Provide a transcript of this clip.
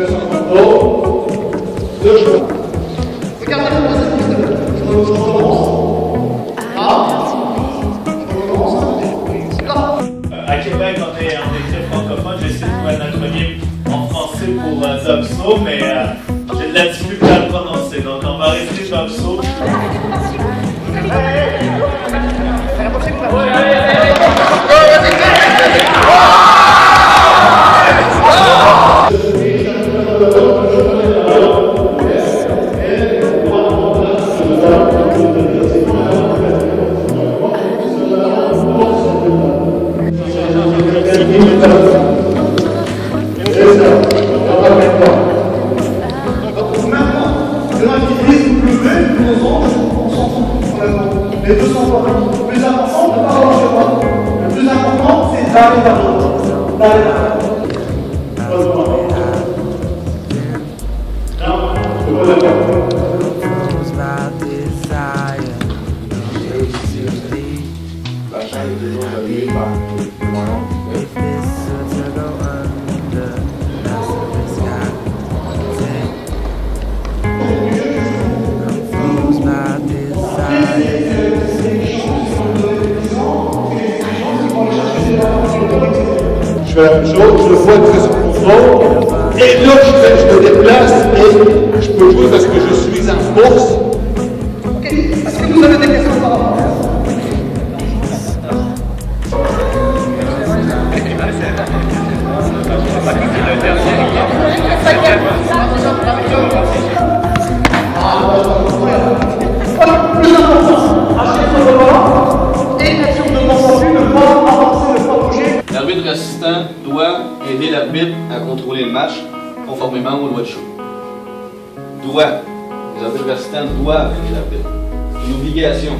Deux à commencer. Je vous Québec, on est très francophone. J'essaie de trouver un acronyme en français pour euh, Dobso, mais euh, j'ai de la difficulté à le prononcer. Donc on va rester Dobso. Les deux sont. Le plus important, ne pas avoir le chemin. Le plus important, c'est d'aller vers l'autre. D'aller vers l'autre. Knows la même chose, je vois très sur contrôle. Et là, je, fais, je me déplace et je peux jouer parce que je suis en force. Est-ce que vous avez des questions par rapport à ça? Doit aider l'arbitre à contrôler le match conformément aux lois de show. Doit. Les arbitres assistants doivent aider l'arbitre. C'est une obligation.